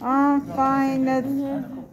I'm fine. That's,